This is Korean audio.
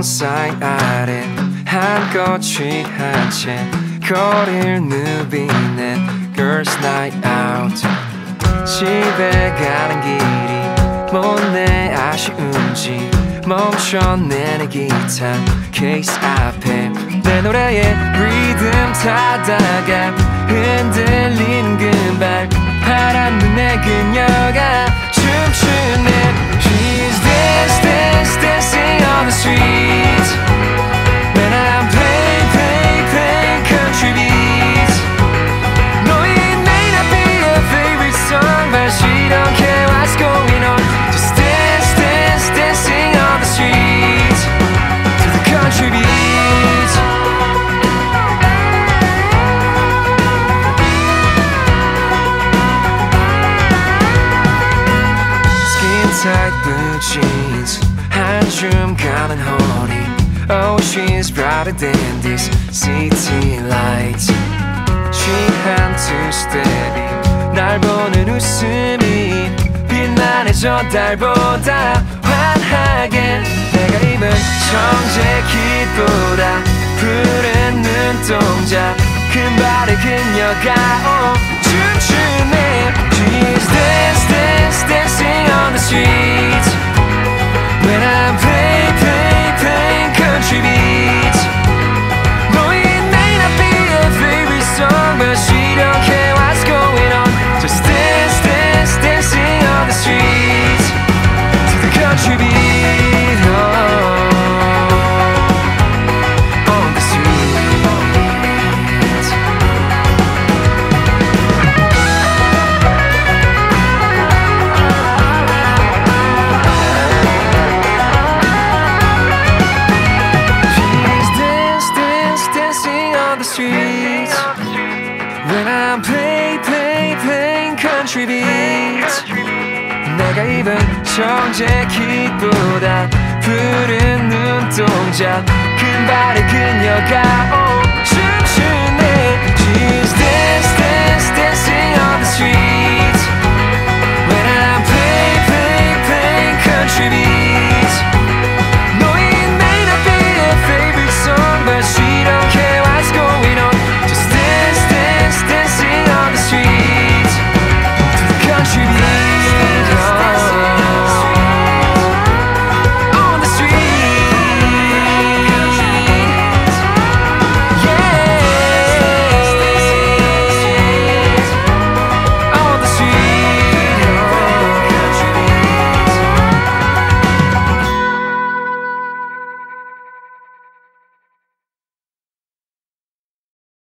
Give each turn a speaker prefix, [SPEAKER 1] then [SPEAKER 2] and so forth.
[SPEAKER 1] 사인 아래 한껏 취한 채 거리를 누비는 Girls Night Out. 집에 가는 길이 못내 아쉬운지 멈춰내는 기타 케이스 앞에 내 노래에 리듬 타다가 흔들린 금발 파란 눈의 그 tight blue jeans 한줌 가는 허리 Oh she's brighter than this city lights 취한 two step이 날 보는 웃음이 빛나네 저 달보다 환하게 내가 입은 청재킷보다 푸른 눈동자 금발의 그녀가 오 춤추네 She's dancing street on the streets When I'm play, play, playing country beats 내가 입은 청재킷보다 푸른 눈동자 금발의 그녀가